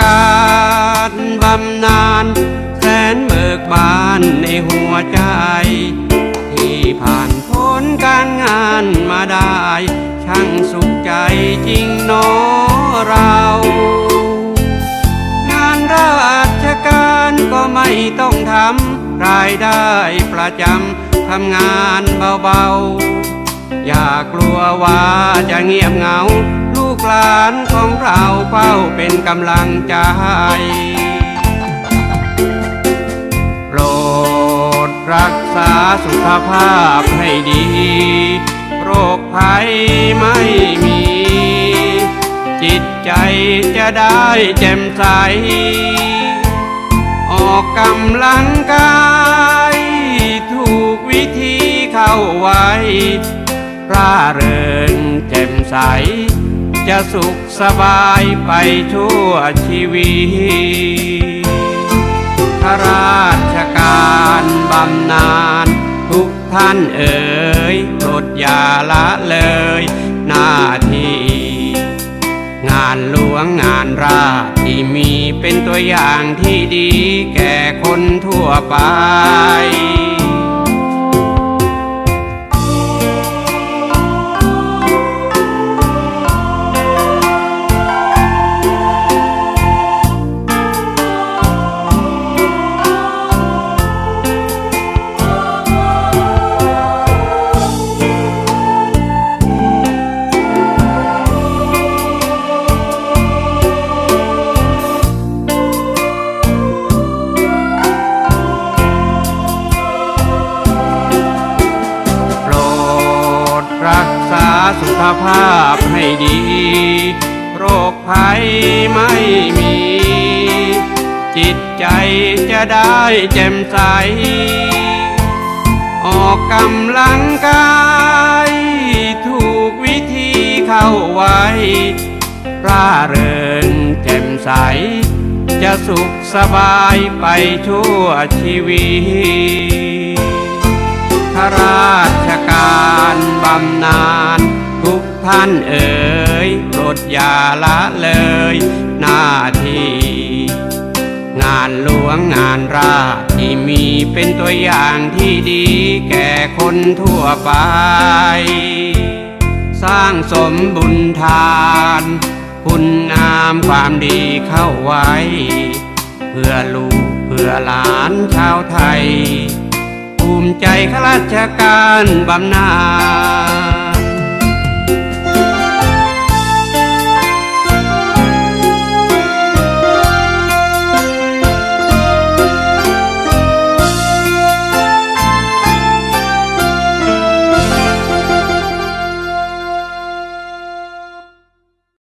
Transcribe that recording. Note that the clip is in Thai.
การบำนาญแสนเบิกบานในหัวใจ ที่ผ่านพ้นการงานมาได้ ช่างสุขใจจริงเนอเรา งานราชการก็ไม่ต้องทำรายได้ประจำทำงานเบาๆ อย่ากลัวว่าจะเงียบเหงา หลานของเราเฝ้าเป็นกำลังใจโปรดรักษาสุขภาพให้ดี โรคภัยไม่มี จิตใจจะได้แจ่มใส ออกกำลังกายถูกวิธีเข้าไว้ร่าเริงแจ่มใส จะสุขสบายไปชั่วชีวิตข้าราชการบำนาญทุกท่านเอ๋ยโปรดอย่าละเลย หน้าที่ งานหลวงงานราชที่มีเป็นตัวอย่างที่ดีแก่คนทั่วไปาสุขภาพให้ดี โรคภัยไม่มี จิตใจจะได้แจ่มใส ออกกำลังกาย ถูกวิธีเข้าไว้ร่าเริงแจ่มใส จะสุขสบายไปชั่วชีวิตข้าราชการบำนาญ ท่านเอ๋ยโปรดอย่าละเลย หน้าที่ งานหลวงงานราชที่มีเป็นตัวอย่างที่ดีแก่คนทั่วไป สร้างสมบุญทาน คุณงามความดีเข้าไว้ เพื่อลูกเพื่อหลานชาวไทย ภูมิใจข้าราชการบำนาญ